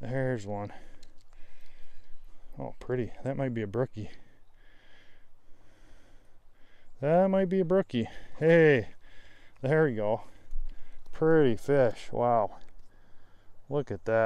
There's one. Oh, pretty. That might be a brookie. That might be a brookie. Hey, there we go. Pretty fish. Wow. Look at that.